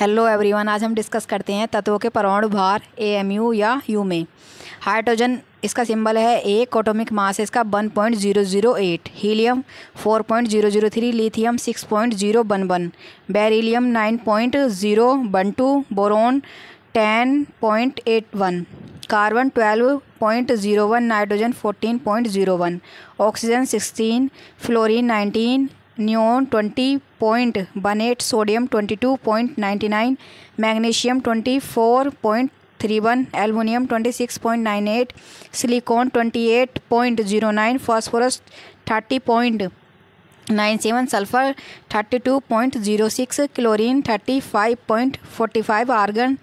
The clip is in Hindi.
हेलो एवरीवन आज हम डिस्कस करते हैं तत्वों के परमाणु भार ए एम यू या यू में। हाइड्रोजन इसका सिंबल है ए कोटोमिक मास इसका one point zero zero eight helium four point zero zero three lithium six point zero one two boron ten point eight one carbon twelve point zero one nitrogen fourteen point zero one oxygen sixteen fluorine nineteen neon twenty point one eight sodium twenty two point ninety nine, magnesium twenty four point three one aluminium twenty six point nine eight, silicon twenty eight point zero nine, phosphorus thirty point nine seven, sulphur thirty two point zero six, chlorine thirty five point forty five, argon